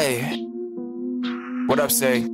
Hey, what up, say?